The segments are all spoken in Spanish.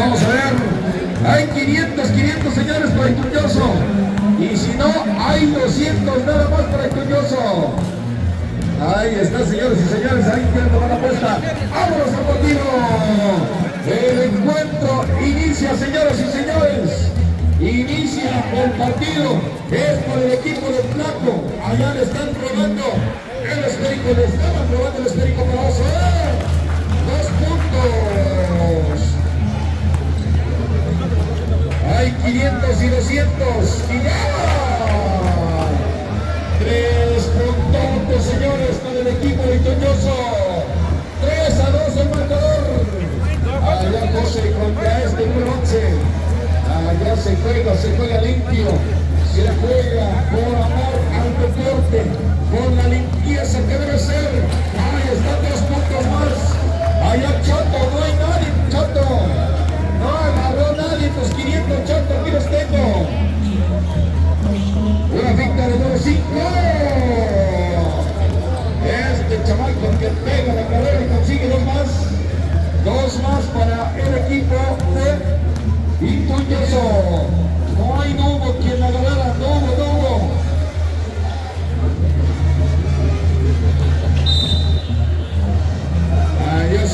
vamos a ver. Hay 500, 500 señores para el Tuñoso. Y si no, hay 200 nada más para el Tuñoso. Ahí está, señores y señores, ahí tomar la apuesta. ¡Vámonos al partido! El encuentro inicia, señores y señores. Inicia el partido. Es por el equipo de Flaco. Allá le están probando el esférico. Le estaban probando el esférico para Oso. Dos puntos. Se juega, limpio. Se juega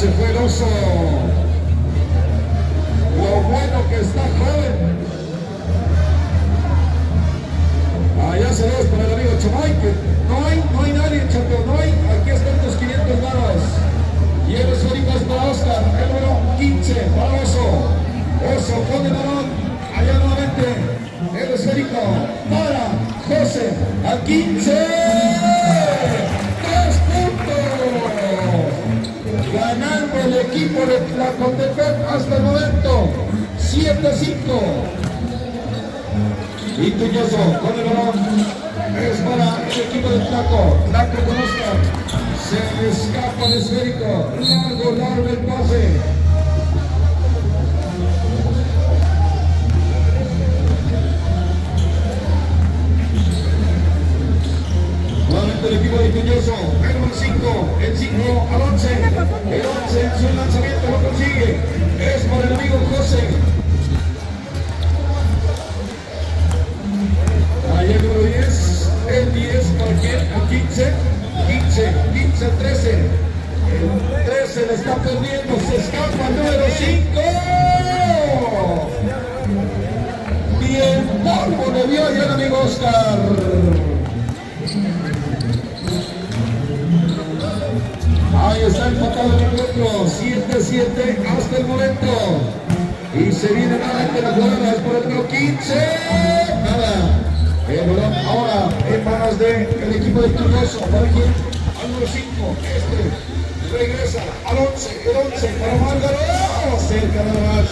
Se fue el oso. Equipo de Tlacotepec hasta el momento, 7-5. Intuñoso con el balón. Es para el equipo de Taco. Taco con Oscar. Se escapa el esférico. Largo, largo el pase. Nuevamente el equipo. El número 5. El 5 al 11. El 11 en su lanzamiento lo consigue. Es para el amigo José. Ahí el número 10, el 10 para quién, el 15, 15, 15, 13. El 13 le está perdiendo, se escapa el número 5. Bien, polvo le ya el amigo Oscar. Se viene nuevamente la jugada por el número 15. Nada. El balón ahora en manos del equipo de Turnoso. ¿Para quién? Al número 5. Este regresa al 11. El 11 para Márgaro. Cerca nada más.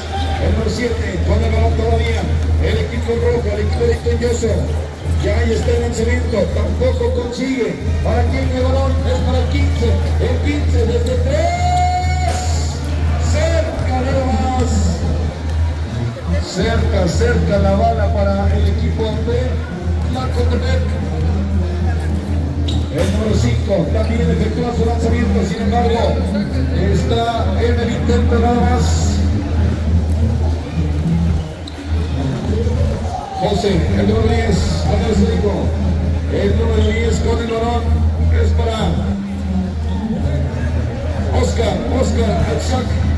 El número 7 con el balón todavía. El equipo rojo, el equipo de Turnoso. Ya ahí está el lanzamiento. Tampoco consigue. ¿Para quién el balón? Es para el 15. El 15 desde 3. Cerca, cerca la bala para el equipo de Tlacotepec. El número 5 también efectúa su lanzamiento, sin embargo, está en el intento nada más. José, el número 10, con el 5. El número 10 con el balón es para Oscar, Oscar Achak.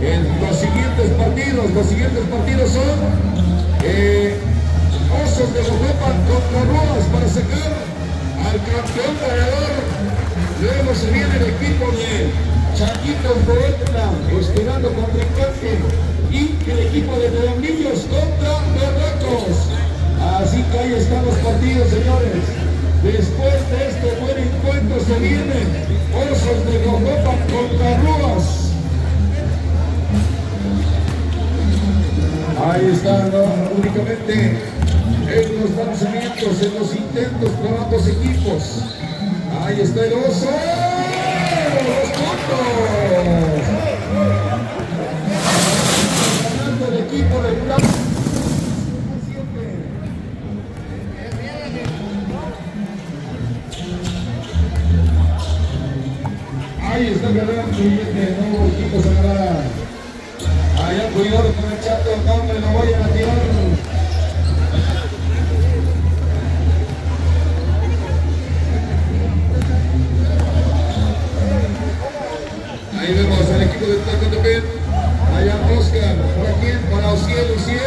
En los siguientes partidos, los siguientes partidos son eh, Osos de Bojopan contra Ruas para sacar al campeón ganador. Luego se viene el equipo de Chaquitos Boetla esperando contrincante y el equipo de Redondillos contra Berracos. Así que ahí están los partidos, señores. Después de este buen encuentro se vienen Osos de Bojopan contra Ruas. Ahí están únicamente en los lanzamientos, en los intentos por ambos equipos. Ahí está el oso. ¡Los puntos! Allá Oscar, ¿para quién? Para Ociel, Ociel.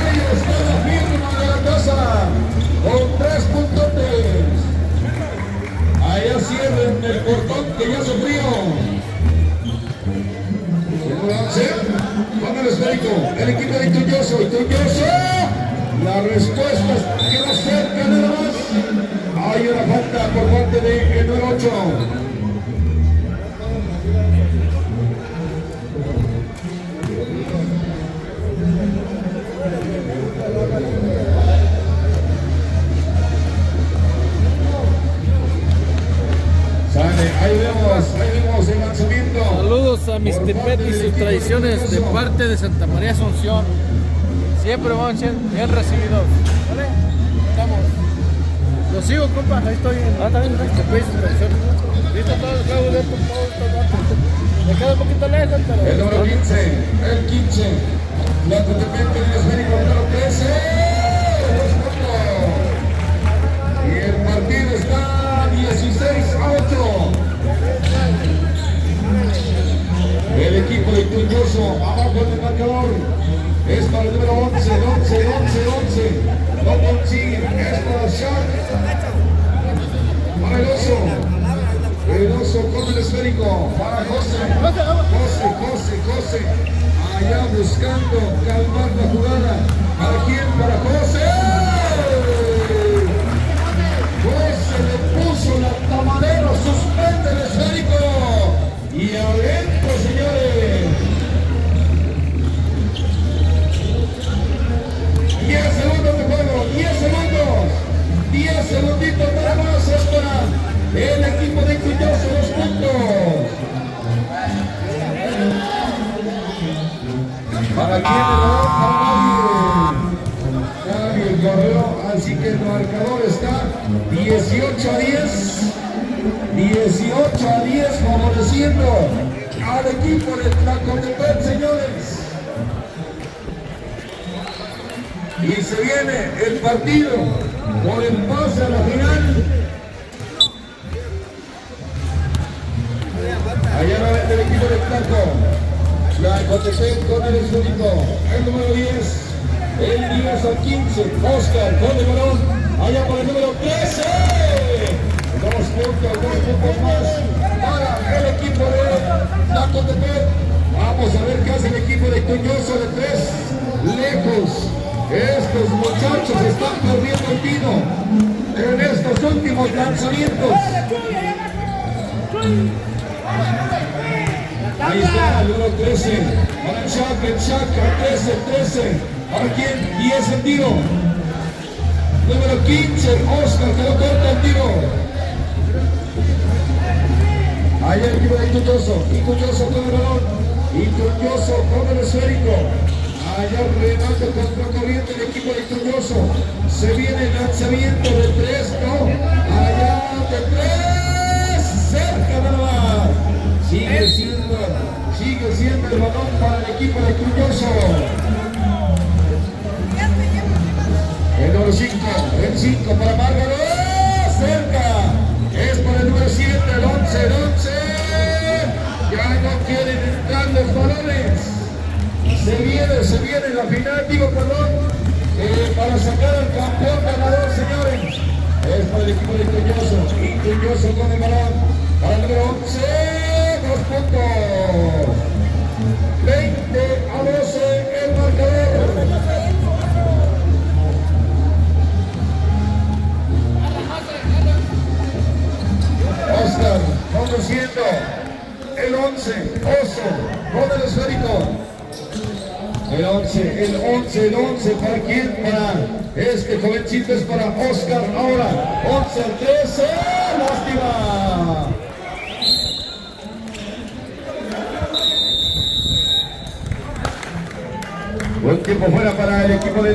Ahí está la firma de la casa, con tres puntotes. Allá cierren el portón que ya sufrió. Con el esférico, el equipo de Ituyoso, Ituyoso. La respuesta queda cerca nada más. Hay una falta por parte de el número 8. Tradiciones de parte de Santa María Asunción. Siempre van a ser bien recibidos. ¿Vale? Estamos. Lo sigo, compa. Ahí estoy en ah, también, tradiciones. Listo, todo el juego de estos Me queda un poquito lejos, pero. El número 15, el 15. La Cotepec del esférico número 13. Dos puntos. Y el partido está 16 a 8. El equipo de Tuñoso abajo en el marcador. Es para el número 11, 11, 11, 11. No consiguen. Es para Shark. Para el oso. El oso con el esférico. Para José. José, José, José. Allá buscando calmar la jugada. ¿Para quién? Y se viene el partido por el pase a la final. Allá va el equipo de Tlaco. Tlacotepec con el esférico. El número 10. El 10 al 15. Oscar con el balón. Allá por el número 13. Dos puntos, dos puntos más para el equipo de Tlacotepec. Vamos a ver qué hace el equipo de Tuñoso de tres. Lejos. Estos muchachos están perdiendo el tiro en estos últimos lanzamientos. Ahí está número 13. Para el Shaq, el Shaq, 13, 13. ¿Para quién? 10 el tiro. Número 15, Oscar, que lo corta el tiro. Ahí el equipo de Ituyoso. Ituyoso con el balón. Ituyoso con el esférico. Allá remate contra corriente el equipo de Ituyoso. Se viene el lanzamiento de tres, no. Allá de tres. Cerca nada más. Sigue siendo, sigue siendo el balón para el equipo de Ituyoso. El número 5, el 5 para Márgaro. Cerca. Es para el número 7, el 11, el 11. Ya no quieren entrar los balones. Se viene, se viene la final, digo perdón, eh, para sacar al campeón ganador, señores. Es para el equipo de Tuñoso. Y Tuñoso con el balón. Para el número 11, dos puntos. 20 a 12 el marcador. Oscar conduciendo el 11, Oso. El 11, el 11, el 11, ¿para quién? Para este jovencito es para Oscar ahora. 11 al 13, lástima. Buen tiempo fuera para el equipo de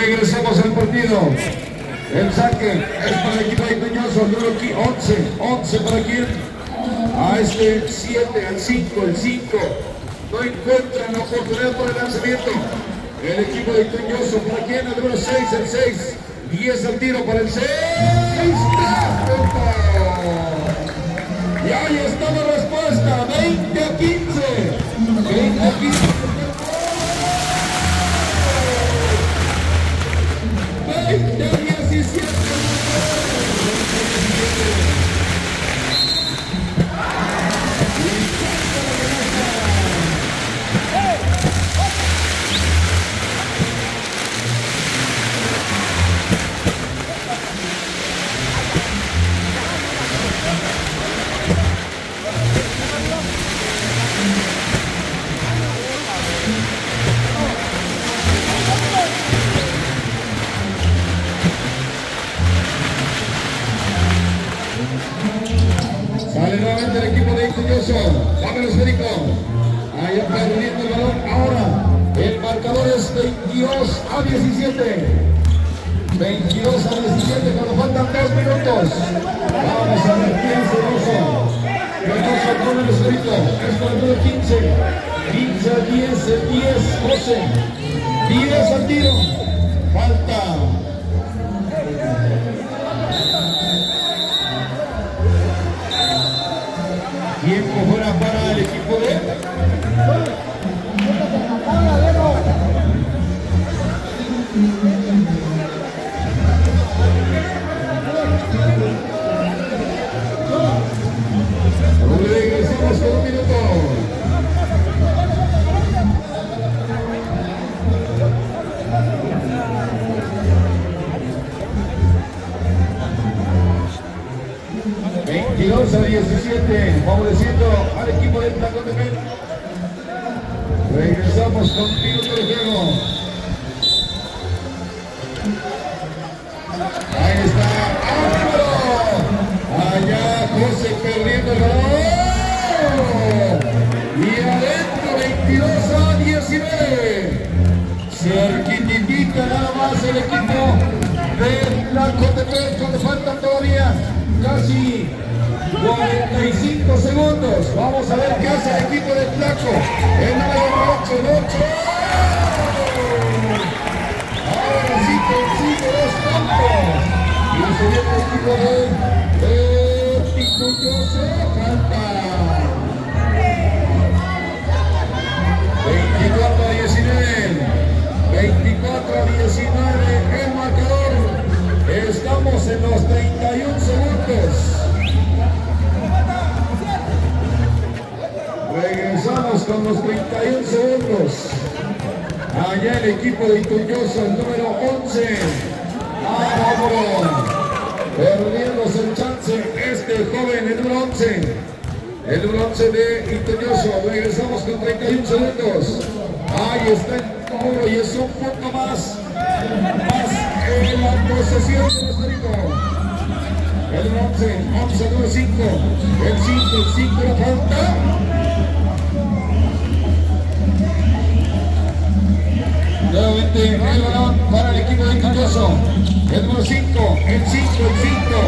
Tlacotepec. El saque es para el equipo de Peñoso, número 11, 11 para quién. A este 7, al 5, el 5. No encuentran la oportunidad por el lanzamiento. El equipo de Peñoso, para quién, el número 6, el 6. 10 al tiro para el 6. Y ahí está la respuesta, 20 a 15. 20 a 15. Ingenioso. Dame el esférico. Ahí perdiendo el balón. Ahora el marcador es 22 a 17. 22 a 17 cuando faltan 2 minutos. Vamos a ver quién se uso. Reynoso con el esférico. Es con el número 15. 15 a 10, 10, 12. 10 al tiro. A ver qué hace el equipo de Tlaco. El número 8, el 8. Ahora sí consigue dos puntos. Y el equipo de con los 31 segundos. Allá el equipo de Ituñoso, el número 11. ¡Ah! Perdiéndose el chance este joven, el número 11. El número 11 de Ituñoso. Regresamos con 31 segundos. Ahí está el cobro y es un punto más. Más en la posesión de Rica. El 11, 11, número 5. El 5, el 5 la falta. Nuevamente el balón para el equipo de Quintoso. El número 5, el 5, el 5.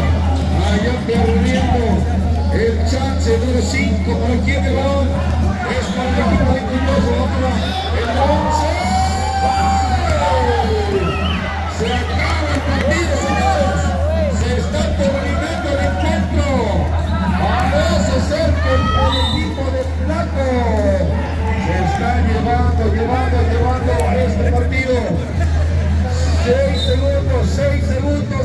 Allá perdiendo el chance, número 5. ¿Para quién el balón? Es para el equipo de Quintoso. El 11. Se acaba el partido, señores. Se está terminando el encuentro. Parece ser que el equipo de Placo se está llevando, llevando, segundos, 6 segundos.